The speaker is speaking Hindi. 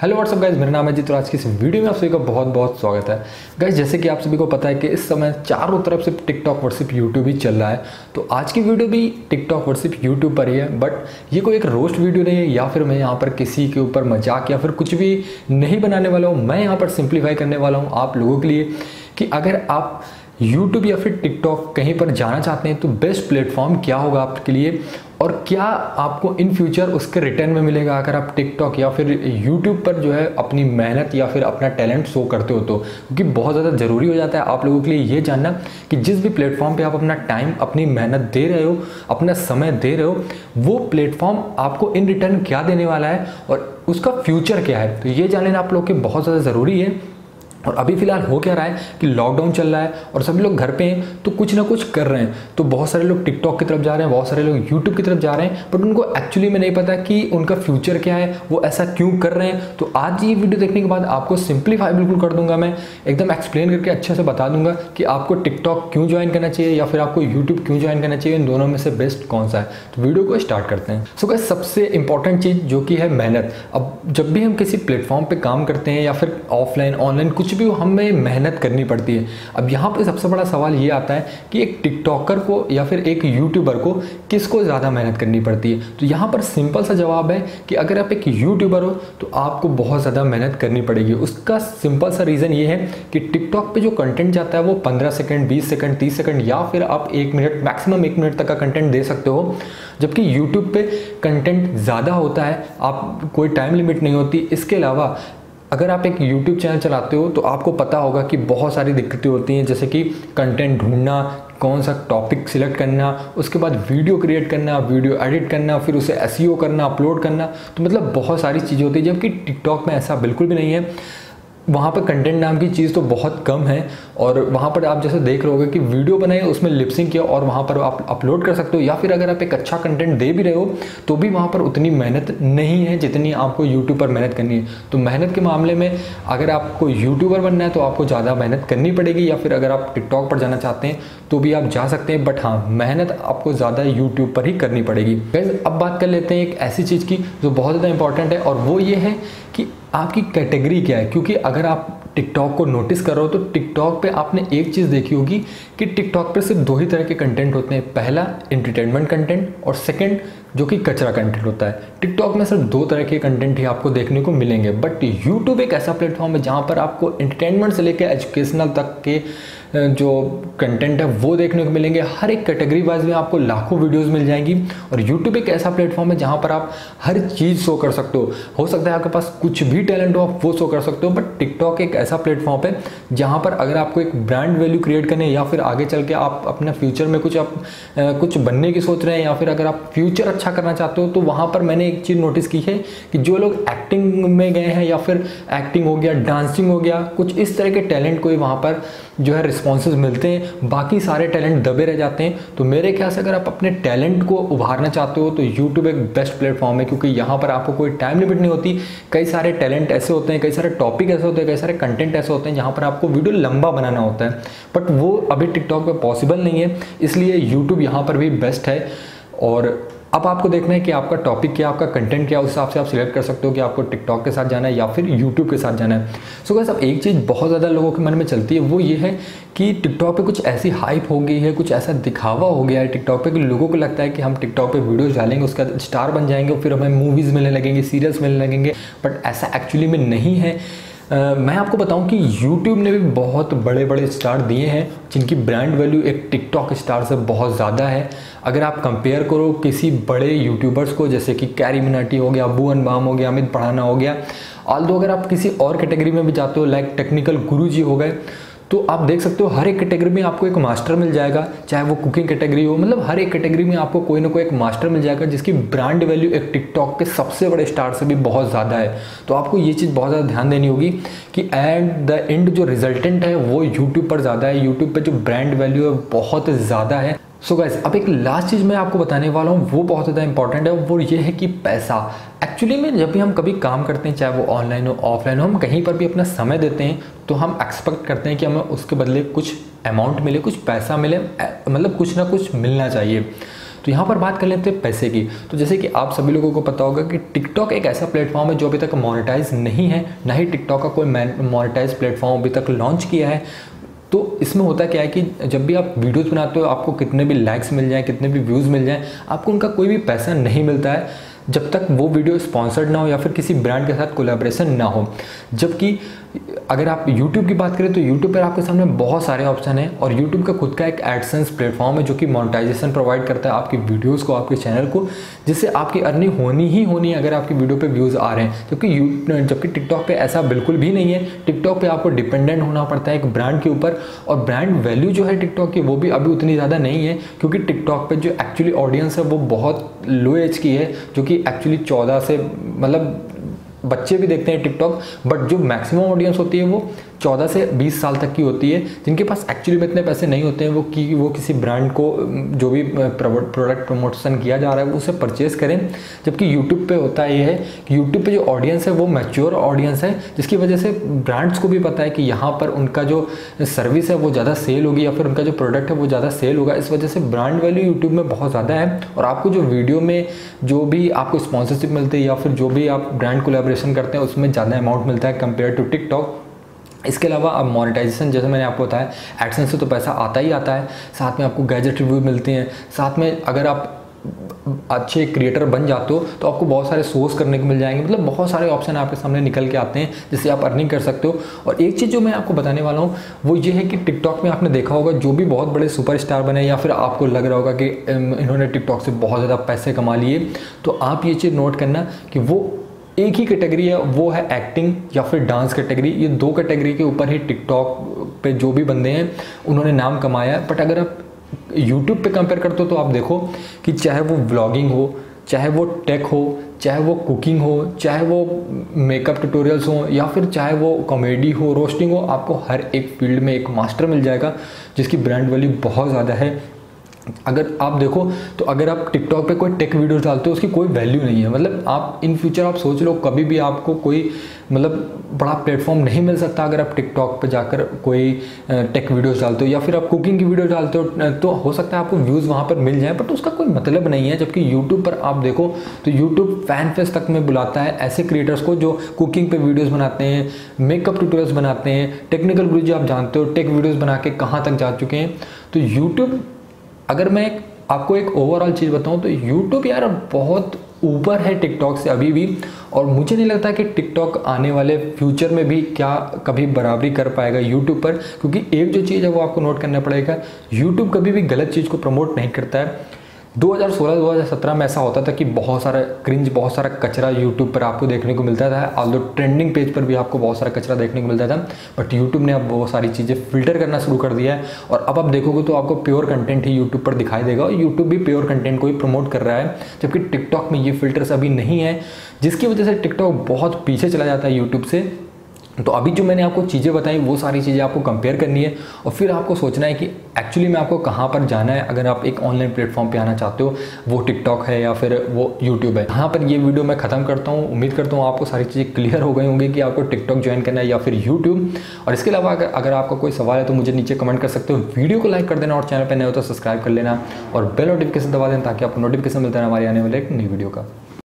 हेलो व्हाट्सअप गाइज़ मेरा नाम है जीत और आज की इस वीडियो में आप सभी का बहुत बहुत स्वागत है। गाइज़ जैसे कि आप सभी को पता है कि इस समय चारों तरफ़ से टिकटॉक व्हाट्सएप यूट्यूब ही चल रहा है। तो आज की वीडियो भी टिकटॉक व्हाट्सएप यूट्यूब पर ही है बट ये कोई एक रोस्ट वीडियो नहीं है, या फिर मैं यहाँ पर किसी के ऊपर मज़ाक या फिर कुछ भी नहीं बनाने वाला हूँ, मैं यहाँ पर सिंप्लीफाई करने वाला हूँ आप लोगों के लिए कि अगर आप यूट्यूब या फिर टिकटॉक कहीं पर जाना चाहते हैं तो बेस्ट प्लेटफॉर्म क्या होगा आपके लिए और क्या आपको इन फ्यूचर उसके रिटर्न में मिलेगा? अगर आप टिकटॉक या फिर यूट्यूब पर जो है अपनी मेहनत या फिर अपना टैलेंट शो करते हो तो क्योंकि बहुत ज़्यादा ज़रूरी हो जाता है आप लोगों के लिए ये जानना कि जिस भी प्लेटफॉर्म पे आप अपना टाइम अपनी मेहनत दे रहे हो, अपना समय दे रहे हो, वो प्लेटफॉर्म आपको इन रिटर्न क्या देने वाला है और उसका फ्यूचर क्या है? तो ये जानना आप लोग के बहुत ज़्यादा ज़रूरी है। और अभी फ़िलहाल हो क्या रहा है कि लॉकडाउन चल रहा है और सभी लोग घर पे हैं तो कुछ ना कुछ कर रहे हैं। तो बहुत सारे लोग टिकटॉक की तरफ़ जा रहे हैं, बहुत सारे लोग यूट्यूब की तरफ़ जा रहे हैं बट उनको एक्चुअली में नहीं पता कि उनका फ्यूचर क्या है, वो ऐसा क्यों कर रहे हैं। तो आज ये वीडियो देखने के बाद आपको सिंप्लीफाई बिल्कुल कर दूँगा मैं, एकदम एक्सप्लेन करके अच्छे से बता दूँगा कि आपको टिकटॉक क्यों ज्वाइन करना चाहिए या फिर आपको यूट्यूब क्यों ज्वाइन करना चाहिए, इन दोनों में से बेस्ट कौन सा है। तो वीडियो को स्टार्ट करते हैं। सो क्या सबसे इंपॉर्टेंट चीज़ जो कि है मेहनत। अब जब भी हम किसी प्लेटफॉर्म पर काम करते हैं या फिर ऑफलाइन ऑनलाइन कुछ भी हमें मेहनत करनी पड़ती है। अब यहाँ पर सबसे बड़ा सवाल ये आता है कि एक टिकटॉकर को या फिर एक यूट्यूबर को किसको ज़्यादा मेहनत करनी पड़ती है? तो यहाँ पर सिंपल सा जवाब है कि अगर आप एक यूट्यूबर हो तो आपको बहुत ज़्यादा मेहनत करनी पड़ेगी। उसका सिंपल सा रीज़न ये है कि टिकटॉक पे जो कंटेंट जाता है, वो 15 सेकंड 20 सेकंड 30 सेकंड या फिर आप एक मिनट, मैक्सिमम एक मिनट तक का कंटेंट दे सकते हो। जबकि यूट्यूब पे कंटेंट ज़्यादा होता है, आप, कोई टाइम लिमिट नहीं होती। इसके अलावा अगर आप एक YouTube चैनल चलाते हो तो आपको पता होगा कि बहुत सारी दिक्कतें होती हैं, जैसे कि कंटेंट ढूंढना, कौन सा टॉपिक सिलेक्ट करना, उसके बाद वीडियो क्रिएट करना वीडियो एडिट करना, फिर उसे एस करना अपलोड करना। तो मतलब बहुत सारी चीज़ें होती हैं, जबकि टिकटॉक में ऐसा बिल्कुल भी नहीं है। वहाँ पर कंटेंट नाम की चीज़ तो बहुत कम है और वहाँ पर आप जैसे देख रहे हो कि वीडियो बनाए उसमें लिपसिंग किया और वहाँ पर आप अपलोड कर सकते हो या फिर अगर आप एक अच्छा कंटेंट दे भी रहे हो तो भी वहाँ पर उतनी मेहनत नहीं है जितनी आपको यूट्यूब पर मेहनत करनी है। तो मेहनत के मामले में अगर आपको यूट्यूबर बनना है तो आपको ज़्यादा मेहनत करनी पड़ेगी या फिर अगर आप टिकटॉक पर जाना चाहते हैं तो भी आप जा सकते हैं। बट हाँ मेहनत आपको ज़्यादा यूट्यूब पर ही करनी पड़ेगी। अब बात कर लेते हैं एक ऐसी चीज़ की जो बहुत ज़्यादा इंपॉर्टेंट है और वो ये है कि आपकी कैटेगरी क्या है? क्योंकि अगर आप टिकटॉक को नोटिस कर रहे हो तो टिकटॉक पे आपने एक चीज़ देखी होगी कि टिकटॉक पे सिर्फ़ दो ही तरह के कंटेंट होते हैं। पहला इंटरटेनमेंट कंटेंट और सेकंड जो कि कचरा कंटेंट होता है। टिकटॉक में सिर्फ़ दो तरह के कंटेंट ही आपको देखने को मिलेंगे। बट यूट्यूब एक ऐसा प्लेटफॉर्म है जहाँ पर आपको इंटरटेनमेंट से लेकर एजुकेशनल तक के जो कंटेंट है, वो देखने को मिलेंगे। हर एक कैटेगरी वाइज में आपको लाखों वीडियोस मिल जाएँगी। और यूट्यूब एक ऐसा प्लेटफॉर्म है जहाँ पर आप हर चीज़ शो कर सकते हो। हो सकता है आपके पास कुछ भी टैलेंट हो, आप वो शो कर सकते हो बट टिकटॉक एक ऐसा प्लेटफॉर्म है जहाँ पर अगर आपको एक ब्रांड वैल्यू क्रिएट करने या फिर आगे चल के आप अपने फ्यूचर में कुछ आप कुछ बनने की सोच रहे हैं या फिर अगर आप फ्यूचर अच्छा करना चाहते हो तो वहाँ पर मैंने एक चीज़ नोटिस की है कि जो लोग एक्टिंग में गए हैं या फिर एक्टिंग हो गया डांसिंग हो गया, कुछ इस तरह के टैलेंट को ही वहाँ पर जो है रिस्पॉन्सेज मिलते हैं। बाकी सारे टैलेंट दबे रह जाते हैं। तो मेरे ख्याल से अगर आप अपने टैलेंट को उभारना चाहते हो तो यूट्यूब एक बेस्ट प्लेटफॉर्म है, क्योंकि यहाँ पर आपको कोई टाइम लिमिट नहीं होती। कई सारे टैलेंट ऐसे होते हैं, कई सारे टॉपिक ऐसे होते हैं, कई सारे कंटेंट ऐसे होते हैं, जहाँ पर आपको वीडियो लंबा बनाना होता है। बट वो अभी टिकटॉक पर पॉसिबल नहीं है, इसलिए यूट्यूब यहाँ पर भी बेस्ट है। और अब आपको देखना है कि आपका टॉपिक क्या आपका कंटेंट क्या उस हिसाब से आप सिलेक्ट कर सकते हो कि आपको टिकटॉक के साथ जाना है या फिर यूट्यूब के साथ जाना है। सो so, अब एक चीज़ बहुत ज़्यादा लोगों के मन में चलती है वो ये है कि टिकटॉक पे कुछ ऐसी हाइप हो गई है कुछ ऐसा दिखावा हो गया है टिकटॉक पे कि लोगों को लगता है कि हम टिकटॉक पे वीडियोस डालेंगे उसका स्टार बन जाएँगे फिर हमें मूवीज़ मिलने लगेंगे सीरियल्स मिलने लगेंगे। बट ऐसा एक्चुअली में नहीं है। मैं आपको बताऊँ कि YouTube ने भी बहुत बड़े बड़े स्टार दिए हैं, जिनकी ब्रांड वैल्यू एक TikTok स्टार से बहुत ज़्यादा है। अगर आप कंपेयर करो किसी बड़े यूट्यूबर्स को, जैसे कि कैरी मिनाटी हो गया अबू बाम हो गया अमित पढ़ाना हो गया ऑल अगर आप किसी और कैटेगरी में भी जाते हो लाइक टेक्निकल गुरु जी हो गए तो आप देख सकते हो हर एक कैटेगरी में आपको एक मास्टर मिल जाएगा, चाहे वो कुकिंग कैटेगरी हो मतलब हर एक कैटेगरी में आपको कोई ना कोई एक मास्टर मिल जाएगा, जिसकी ब्रांड वैल्यू एक टिकटॉक के सबसे बड़े स्टार से भी बहुत ज़्यादा है। तो आपको ये चीज़ बहुत ज़्यादा ध्यान देनी होगी कि एट द एंड जो रिजल्टेंट है, वो यूट्यूब पर ज़्यादा है। यूट्यूब पर जो ब्रांड वैल्यू है बहुत ज़्यादा है। सो so गाइज़ अब एक लास्ट चीज़ मैं आपको बताने वाला हूँ, वो बहुत ज़्यादा इंपॉर्टेंट है वो ये है कि पैसा। एक्चुअली में जब भी हम कभी काम करते हैं, चाहे वो ऑनलाइन हो ऑफलाइन हो, हम कहीं पर भी अपना समय देते हैं तो हम एक्सपेक्ट करते हैं कि हमें उसके बदले कुछ अमाउंट मिले, कुछ पैसा मिले मतलब कुछ ना कुछ मिलना चाहिए। तो यहाँ पर बात कर लेते हैं पैसे की। तो जैसे कि आप सभी लोगों को पता होगा कि टिकटॉक एक ऐसा प्लेटफॉर्म है जो अभी तक मोनेटाइज नहीं है, ना ही टिकटॉक का कोई मोनेटाइज प्लेटफॉर्म अभी तक लॉन्च किया है। तो इसमें होता क्या है कि जब भी आप वीडियोस बनाते हो, आपको कितने भी लाइक्स मिल जाएँ, कितने भी व्यूज़ मिल जाएँ, आपको उनका कोई भी पैसा नहीं मिलता है जब तक वो वीडियो स्पॉन्सर्ड ना हो या फिर किसी ब्रांड के साथ कोलेब्रेशन ना हो। जबकि अगर आप YouTube की बात करें तो YouTube पर आपके सामने बहुत सारे ऑप्शन हैं और YouTube का खुद का एक एडसेंस प्लेटफॉर्म है जो कि मोनेटाइजेशन प्रोवाइड करता है आपकी वीडियोस को, आपके चैनल को, जिससे आपकी अर्निंग होनी ही होनी है अगर आपकी वीडियो पे व्यूज़ आ रहे हैं। क्योंकि जबकि टिकटॉक पे ऐसा बिल्कुल भी नहीं है। टिकटॉक पे आपको डिपेंडेंट होना पड़ता है एक ब्रांड के ऊपर और ब्रांड वैल्यू जो है टिकटॉक की वो भी अभी उतनी ज़्यादा नहीं है क्योंकि टिकटॉक पर जो एक्चुअली ऑडियंस है वो बहुत लो एज की है, जो कि एक्चुअली चौदह से मतलब बच्चे भी देखते हैं टिकटॉक बट जो मैक्सिमम ऑडियंस होती है वो 14 से 20 साल तक की होती है। जिनके पास एक्चुअली में इतने पैसे नहीं होते हैं, वो कि, वो किसी ब्रांड को, जो भी प्रोडक्ट प्रमोशन किया जा रहा है, वो उसे परचेज करें। जबकि यूट्यूब पे होता ये है कि यूट्यूब पे जो ऑडियंस है, वो मैच्योर ऑडियंस है, जिसकी वजह से ब्रांड्स को भी पता है कि यहाँ पर उनका जो सर्विस है, वो ज़्यादा सेल होगी या फिर उनका जो प्रोडक्ट है, वो ज़्यादा सेल होगा। इस वजह से ब्रांड वैल्यू यूट्यूब में बहुत ज़्यादा है और आपको जो वीडियो में जो भी आपको स्पॉन्सरशिप मिलती है या फिर जो भी आप ब्रांड कोलेब्रेशन करते हैं, उसमें ज़्यादा अमाउंट मिलता है कंपेयर टू टिकटॉक इसके अलावा अब मोनेटाइजेशन जैसे मैंने आपको बताया एडसेंस से तो पैसा आता ही आता है। साथ में आपको गैजेट रिव्यू मिलते हैं। साथ में अगर आप अच्छे क्रिएटर बन जाते हो तो आपको बहुत सारे सोर्स करने को मिल जाएँगे। मतलब बहुत सारे ऑप्शन आपके सामने निकल के आते हैं, जिससे आप अर्निंग कर सकते हो। और एक चीज़ जो मैं आपको बताने वाला हूँ, वो ये है कि टिकटॉक में आपने देखा होगा, जो भी बहुत बड़े सुपरस्टार बने, या फिर आपको लग रहा होगा कि इन्होंने टिकटॉक से बहुत ज़्यादा पैसे कमा लिए। तो आप ये चीज़ नोट करना कि वो एक ही कैटेगरी है, वो है एक्टिंग या फिर डांस कैटेगरी ये दो कैटेगरी के ऊपर ही टिकटॉक पे जो भी बंदे हैं, उन्होंने नाम कमाया है. बट अगर आप यूट्यूब पे कंपेयर करते हो तो आप देखो कि चाहे वो व्लॉगिंग हो, चाहे वो टेक हो, चाहे वो कुकिंग हो, चाहे वो मेकअप ट्यूटोरियल्स हो, या फिर चाहे वो कॉमेडी हो रोस्टिंग हो, आपको हर एक फ़ील्ड में एक मास्टर मिल जाएगा, जिसकी ब्रांड वैल्यू बहुत ज़्यादा है. अगर आप देखो तो अगर आप टिकटॉक पे कोई टेक वीडियो डालते हो, उसकी कोई वैल्यू नहीं है। मतलब आप इन फ्यूचर आप सोच लो कभी भी आपको कोई मतलब बड़ा प्लेटफॉर्म नहीं मिल सकता अगर आप टिकटॉक पे जाकर कोई टेक वीडियोस डालते हो, या फिर आप कुकिंग की वीडियो डालते हो तो हो सकता है आपको व्यूज़ वहाँ पर मिल जाए बट उसका कोई मतलब नहीं है। जबकि यूट्यूब पर आप देखो तो यूट्यूब फ़ैन फेस तक में बुलाता है ऐसे क्रिएटर्स को जो कुकिंग पे वीडियोज़ बनाते हैं मेकअप ट्यूटोरियल्स बनाते हैं। टेक्निकल वीडियो आप जानते हो टेक वीडियोज़ बना के कहाँ तक जा चुके हैं। तो यूट्यूब अगर मैं आपको एक ओवरऑल चीज़ बताऊँ तो यूट्यूब यार बहुत ऊपर है टिकटॉक से अभी भी, और मुझे नहीं लगता कि टिकटॉक आने वाले फ्यूचर में भी क्या कभी बराबरी कर पाएगा यूट्यूब पर, क्योंकि एक जो चीज़ है वो आपको नोट करना पड़ेगा यूट्यूब कभी भी गलत चीज़ को प्रमोट नहीं करता है। 2016-2017 में ऐसा होता था कि बहुत सारा क्रिंज बहुत सारा कचरा यूट्यूब पर आपको देखने को मिलता था। ऑल ट्रेंडिंग पेज पर भी आपको बहुत सारा कचरा देखने को मिलता था बट यूट्यूब ने अब बहुत सारी चीज़ें फ़िल्टर करना शुरू कर दिया है। और अब आप देखोगे तो आपको प्योर कंटेंट ही यूट्यूब पर दिखाई देगा। और यूट्यूब भी प्योर कंटेंट को ही प्रमोट कर रहा है, जबकि टिकटॉक में ये फिल्टर्स अभी नहीं है, जिसकी वजह से टिकटॉक बहुत पीछे चला जाता है यूट्यूब से। तो अभी जो मैंने आपको चीज़ें बताई, वो सारी चीज़ें आपको कंपेयर करनी है और फिर आपको सोचना है कि एक्चुअली में आपको कहाँ पर जाना है अगर आप एक ऑनलाइन प्लेटफॉर्म पे आना चाहते हो, वो टिकटॉक है या फिर वो यूट्यूब है। यहाँ पर ये वीडियो मैं ख़त्म करता हूँ, उम्मीद करता हूँ आपको सारी चीज़ें क्लियर हो गई होंगी कि आपको टिकटॉक ज्वाइन करना है या फिर यूट्यूब और इसके अलावा अगर अगर आपका कोई सवाल है तो मुझे नीचे कमेंट कर सकते हो। वीडियो को लाइक कर देना और चैनल पर नए हो तो सब्सक्राइब कर लेना और बेल नोटिफिकेशन दबा देना ताकि आपको नोटिफिकेशन मिलता है हमारे आने वाले एक नई वीडियो का।